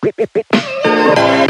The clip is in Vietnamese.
Beep, beep, beep.